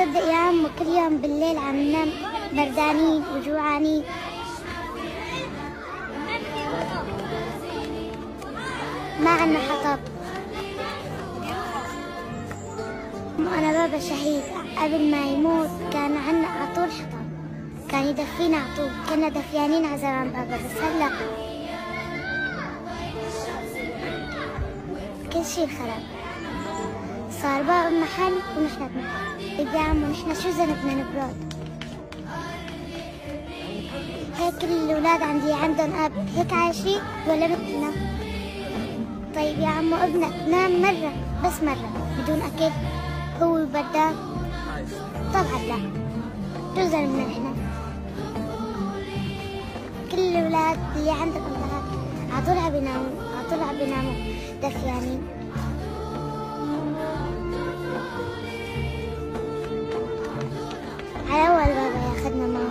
تصدق يا عمو كل يوم بالليل عم ننام بردانين وجوعانين ما عنا حطب. أنا بابا شهيد. قبل ما يموت كان عنا على طول حطب. كان يدفينا على طول. كنا دفيانين على زمان بابا بس هلا كل شي خرب صار بابا محل ونحن بمحل طيب يا عمو نحن شو ذنبنا نبرد هيك الأولاد عندي عندهم أب هيك عايشين ولا مثلنا طيب يا عمو ابنك نام مرة بس مرة بدون أكل هو بردان طبعا لا شو ذنبنا نحن كل الأولاد اللي عندك أمهات على طول عم بيناموا على طول عم بيناموا. دفيانين على أول بابا ياخدنا معه